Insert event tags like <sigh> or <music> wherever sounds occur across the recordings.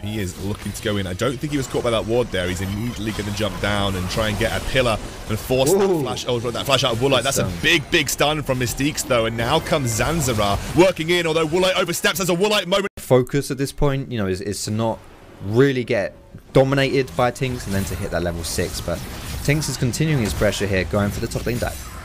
He is looking to go in. I don't think he was caught by that ward there. He's immediately going to jump down and try and get a pillar and force Ooh. that flash. Oh, that flash out of Woolite. That's a big, big stun from Mystiques though. And now comes Zanzarah working in. Although Woolite oversteps as a Woolite moment. Focus at this point, you know, is, is to not really get dominated by Tynx and then to hit that level six. But Tynx is continuing his pressure here, going for the top lane dive.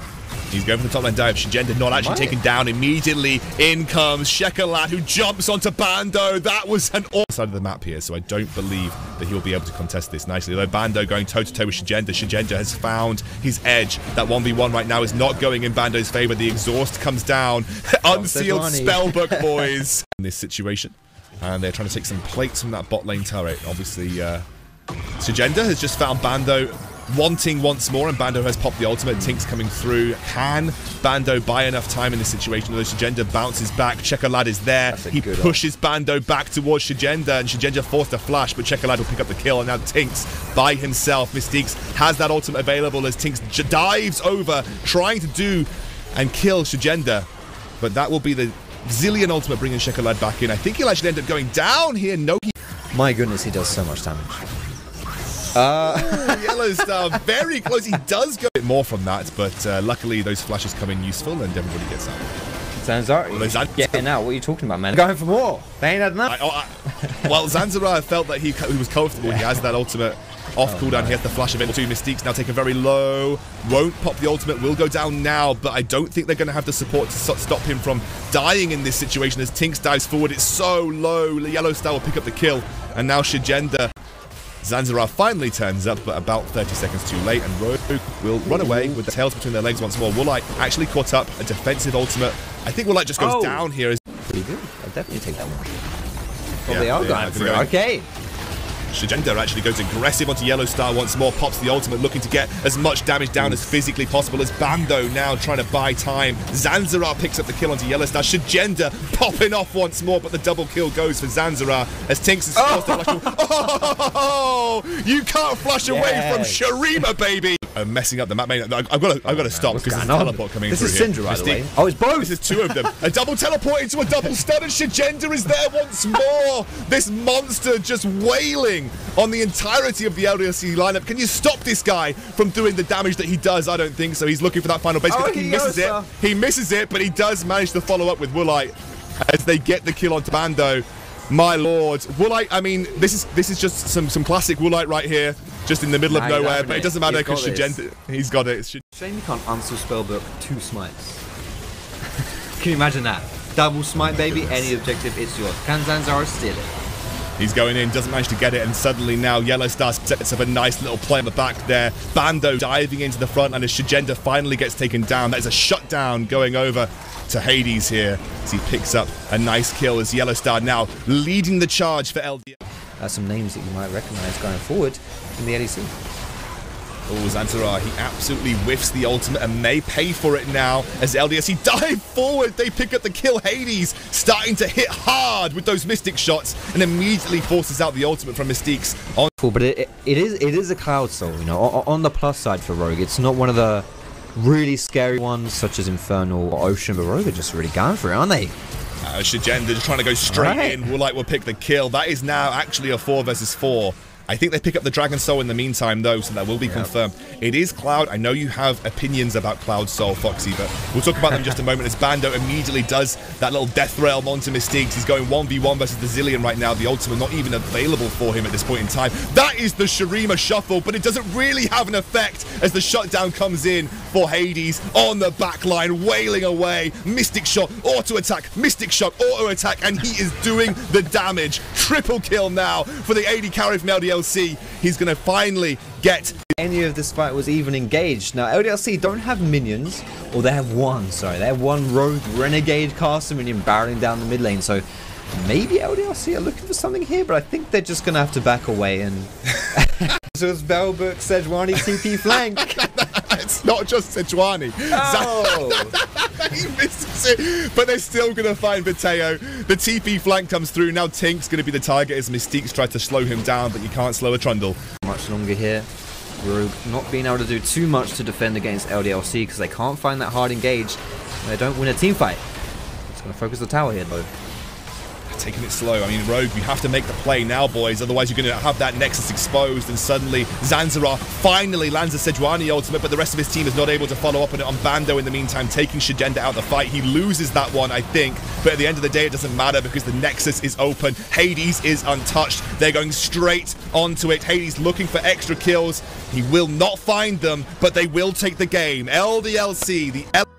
He's going for the top lane dive. Szygenda not actually taken down immediately. In comes Czekolad, who jumps onto Bando. That was an awesome side of the map here, so I don't believe that he'll be able to contest this nicely. Though Bando going toe-to-toe -to -toe with Szygenda. Szygenda has found his edge. That 1v1 right now is not going in Bando's favor. The exhaust comes down. <laughs> Unsealed spellbook, <laughs> boys. in this situation. And they're trying to take some plates from that bot lane turret. Obviously, uh, Szygenda has just found Bando wanting once more, and Bando has popped the ultimate. Tynx's coming through. Can Bando buy enough time in this situation? Although Szygenda bounces back, Czekolad is there. He pushes Bando back towards Szygenda, and Szygenda forced a flash, but Czekolad will pick up the kill, and now Tynx by himself. Mystiques has that ultimate available as Tynx dives over, trying to do and kill Szygenda. But that will be the Zilean ultimate bringing Czekolad back in. I think he'll actually end up going down here. No, he My goodness, he does so much damage. <laughs> Uh, YellOwStaR very close. He does go a bit more from that, but uh, luckily those flashes come in useful and everybody gets out. Zanzarah, well, Zan yeah, now what are you talking about, man? Going for more. They ain't had enough. I, oh, I, well, Zanzarah felt that he, he was comfortable. He has that ultimate off oh, cooldown. No. He has the flash event. Two Mystiques now taken very low. Won't pop the ultimate. Will go down now, but I don't think they're going to have the support to stop him from dying in this situation as Tynx dives forward. It's so low. YellOwStaR will pick up the kill. And now Szygenda Zanzarah finally turns up, but about 30 seconds too late, and Rogue will run away with the tails between their legs once more. Woolite actually caught up, a defensive ultimate. I think Woolite just goes oh. down here. Pretty good. I'll definitely take that one. Well, yeah, they are going for it. Okay. Szygenda actually goes aggressive onto YellOwStaR once more, pops the ultimate, looking to get as much damage down as physically possible as Bando now trying to buy time. Zanzarah picks up the kill onto Yellow Star. Szygenda popping off once more, but the double kill goes for Zanzarah as Tynx is oh! forced oh. to flash. <laughs> Oh, you can't flash yes. away from Shurima, baby! I'm messing up the map. I've got to, I've got to oh, stop because there's a teleport coming this through is Syndra, by the way. <laughs> Oh, it's both. This is two of them. a double teleport into a double stun, and Szygenda is there once more. This monster just wailing on the entirety of the LDLC lineup. Can you stop this guy from doing the damage that he does? I don't think so. He's looking for that final base. Oh, he, he misses it. He misses it, but he does manage to follow up with Woolite as they get the kill onto Bando. My lord, Woolite. I mean, this is this is just some some classic Woolite right here, just in the middle nah, of nowhere. But it, it doesn't matter because Szygenda, he's got it. Shame you can't answer spellbook two smites. <laughs> Can you imagine that? Double smite, baby. Any objective, it's yours. Can Zanzarah steal it? He's going in, doesn't manage to get it, and suddenly now YellOwStaR sets up a nice little play on the back there. Bando diving into the front, and as Szygenda finally gets taken down, that is a shutdown going over to Hades here as he picks up a nice kill as YellOwStaR now leading the charge for LDL. Uh, some names that you might recognize going forward in the LEC. Oh, Zanzarah, he absolutely whiffs the ultimate and may pay for it now as LDLC <laughs> dive forward. They pick up the kill. Hades starting to hit hard with those Mystic shots and immediately forces out the ultimate from Mystiques. On cool, but it, it is it is a Cloud Soul, you know. On the plus side for Rogue, it's not one of the really scary ones such as Infernal or Ocean, but Rogue are just really going for it, aren't they? Uh, Szygenda just trying to go straight right. in. Woolite will like will pick the kill. That is now actually a 4 versus 4. I think they pick up the Dragon Soul in the meantime, though, so that will be confirmed. It is Cloud. I know you have opinions about Cloud Soul, Foxy, but we'll talk about them in just a moment as Bando immediately does that little Death Realm onto Mystiques. He's going 1v1 versus the Zilean right now. The ultimate not even available for him at this point in time. That is the Shurima shuffle, but it doesn't really have an effect as the shutdown comes in for Hades on the back line, wailing away. Mystic shot, auto attack, Mystic shot, auto attack, and he is doing the damage. Triple kill now for the AD carry from LDL LDLC, he's going to finally get... Any of this fight was even engaged. Now, LDLC don't have minions, or they have one, sorry. They have one rogue renegade caster minion barreling down the mid lane, so maybe LDLC are looking for something here, but I think they're just going to have to back away and... <laughs> <laughs> so it's Velbert, Sejuani, TP flank. <laughs> it's not just Sejuani. Oh. <laughs> he misses it, but they're still going to find Vetheo. The TP flank comes through. Now Tynx's going to be the target as Mystiques try to slow him down, but you can't slow a Trundle. Much longer here. Rogue not being able to do too much to defend against LDLC because they can't find that hard engage. They don't win a team fight. It's going to focus the tower here though. Taking it slow. I mean, Rogue, you have to make the play now, boys. Otherwise, you're going to have that Nexus exposed. And suddenly, Zanzarah finally lands a Sejuani ultimate, but the rest of his team is not able to follow up on it on Bando in the meantime, taking Szygenda out of the fight. He loses that one, I think. But at the end of the day, it doesn't matter because the Nexus is open. Hades is untouched. They're going straight onto it. Hades looking for extra kills. He will not find them, but they will take the game. LDLC, the L